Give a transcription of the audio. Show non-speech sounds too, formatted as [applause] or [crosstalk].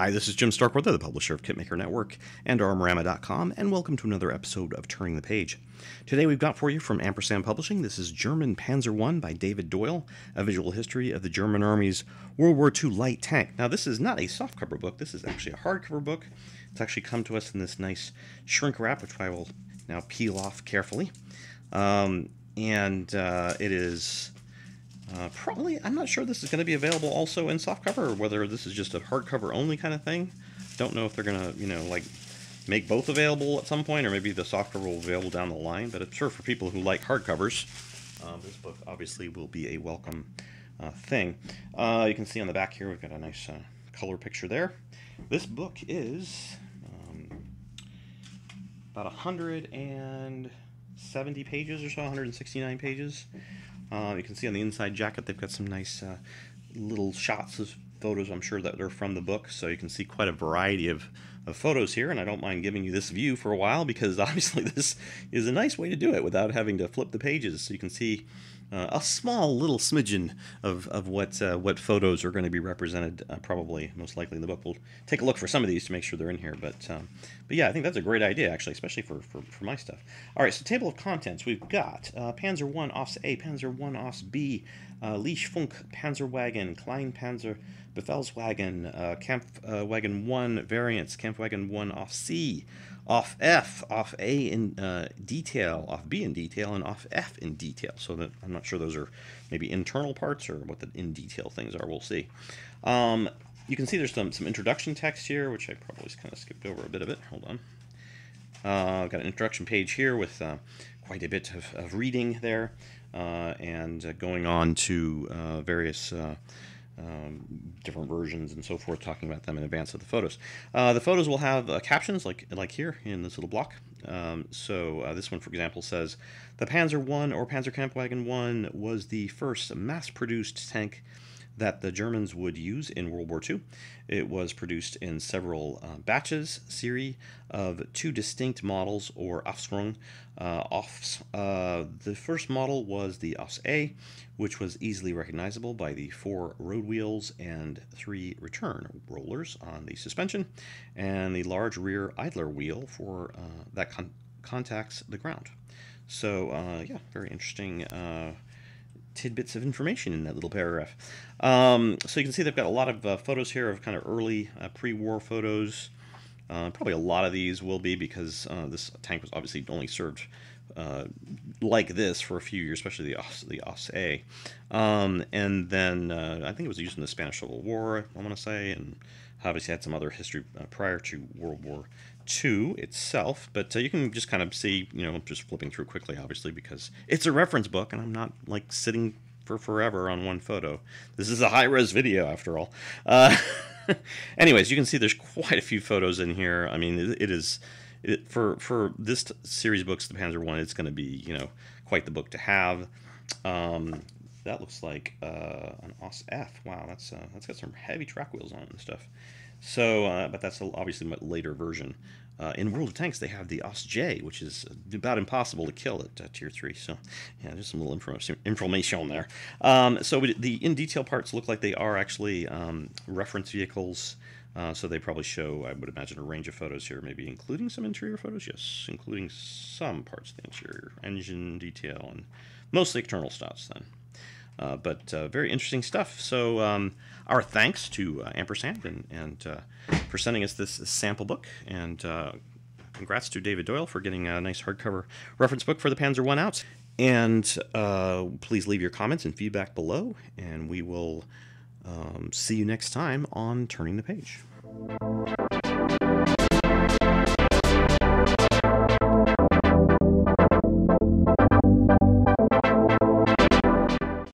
Hi, this is Jim Starkweather, the publisher of Kitmaker Network and Armorama.com, and welcome to another episode of Turning the Page. Today we've got for you from Ampersand Publishing, this is German Panzer I by David Doyle, a visual history of the German Army's World War II light tank. Now, this is not a softcover book, this is actually a hardcover book. It's actually come to us in this nice shrink wrap, which I will now peel off carefully. Um, and uh, it is uh, probably, I'm not sure this is going to be available also in softcover or whether this is just a hardcover only kind of thing. Don't know if they're going to, you know, like make both available at some point or maybe the softcover will be available down the line. But I'm sure for people who like hardcovers, um, this book obviously will be a welcome uh, thing. Uh, you can see on the back here we've got a nice uh, color picture there. This book is um, about 170 pages or so, 169 pages. Uh, you can see on the inside jacket they've got some nice uh, little shots of photos I'm sure that they're from the book. So you can see quite a variety of, of photos here. And I don't mind giving you this view for a while because [laughs] obviously this is a nice way to do it without having to flip the pages. So you can see uh, a small little smidgen of, of what uh, what photos are going to be represented uh, probably most likely in the book. We'll take a look for some of these to make sure they're in here. But um, but yeah, I think that's a great idea actually, especially for, for, for my stuff. All right, so table of contents. We've got uh, Panzer 1 Offs A, Panzer 1 Offs B, uh, Lich Funk Panzerwagen, Klein Panzer Befehlswagen, uh, Kampfwagen 1 variants, Kampfwagen 1 Off C, off F, off A in uh, detail, off B in detail, and off F in detail. So that I'm not sure those are maybe internal parts or what the in detail things are. We'll see. Um, you can see there's some, some introduction text here, which I probably just kind of skipped over a bit of it. Hold on. Uh, I've got an introduction page here with uh, quite a bit of, of reading there uh, and uh, going on to uh, various um, different versions and so forth, talking about them in advance of the photos. Uh, the photos will have uh, captions like like here in this little block. Um, so uh, this one, for example, says the Panzer I or Panzerkampfwagen I was the first mass-produced tank that the Germans would use in World War II. It was produced in several uh, batches, series of two distinct models, or Aufsprung uh, Offs. Uh, the first model was the Offs A, which was easily recognizable by the four road wheels and three return rollers on the suspension, and the large rear idler wheel for uh, that con contacts the ground. So, uh, yeah, very interesting uh, tidbits of information in that little paragraph. Um, so you can see they've got a lot of uh, photos here of kind of early uh, pre-war photos. Uh, probably a lot of these will be because uh, this tank was obviously only served uh, like this for a few years, especially the OS, the OS A. Um, and then uh, I think it was used in the Spanish Civil War, I want to say, and obviously had some other history prior to World War 2 itself, but uh, you can just kind of see, you know, just flipping through quickly, obviously, because it's a reference book and I'm not like sitting for forever on one photo. This is a high res video, after all. [laughs] [laughs] Anyways, you can see there's quite a few photos in here. I mean, it, it is. It, for for this series of books, the Panzer One, it's going to be you know quite the book to have. Um, that looks like uh, an OS F. Wow, that's uh, that's got some heavy track wheels on it and stuff. So, uh, but that's obviously a later version. Uh, in World of Tanks, they have the OS-J, which is about impossible to kill at uh, Tier 3. So, yeah, just some little information, there. Um, so, the in detail parts look like they are actually um, reference vehicles. Uh, so, they probably show, I would imagine, a range of photos here, maybe including some interior photos. Yes, including some parts of the interior, engine detail, and mostly external stuff then. Uh, but uh, very interesting stuff. So um, our thanks to uh, Ampersand and, and uh, for sending us this sample book, and uh, congrats to David Doyle for getting a nice hardcover reference book for the Panzer One out. And please leave your comments and feedback below, and we will um, see you next time on Turning the Page.